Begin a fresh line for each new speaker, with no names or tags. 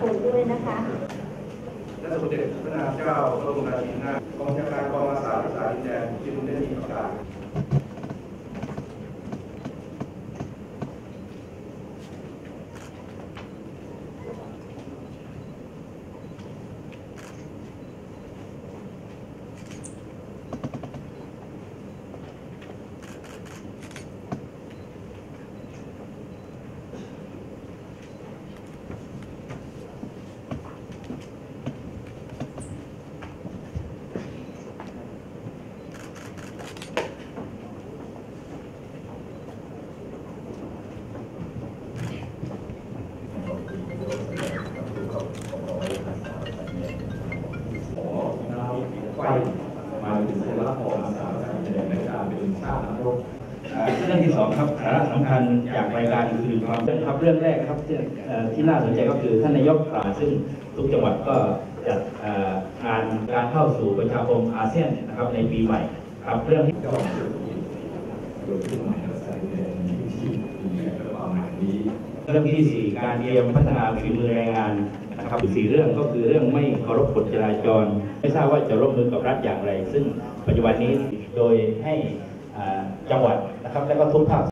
คนด้วยนะคะ
และสมเด็จพระนางเจ้าพระบรมราชินีนาถกองชาการกองอาสารักษาดินแดนจึงได้มีประกาศ
ขอน้ ไฟมาถึงเสร็จแล้วขออาสาสมัครในการเป็นชาตินักรบ
เรื่องที่สองครับสาระสำคัญจากรายการคือความครับเรื่องแรกครับที่น่าสนใจก็คือท่านนายกอ่าซึ่งทุกจังหวัดก็จัดงานการเข้าสู่ประชาคมอาเซียนนะครับในปีใหม่ครับเรื่องที่
ยอดเศรษฐกิจโดยที่หมายอาศัยในที่มีประมาณนี้
เรื่องที่สี่การเตรียมพัฒนาฝีมือแรงงาน นะครับสี่เรื่องก็คือเรื่องไม่เคารพกฎจราจร ไม่ทราบว่าจะร่วมมือกับรัฐอย่างไร ซึ่งปัจจุบันนี้โดยให้จังหวัดนะครับและก็ทุกภาค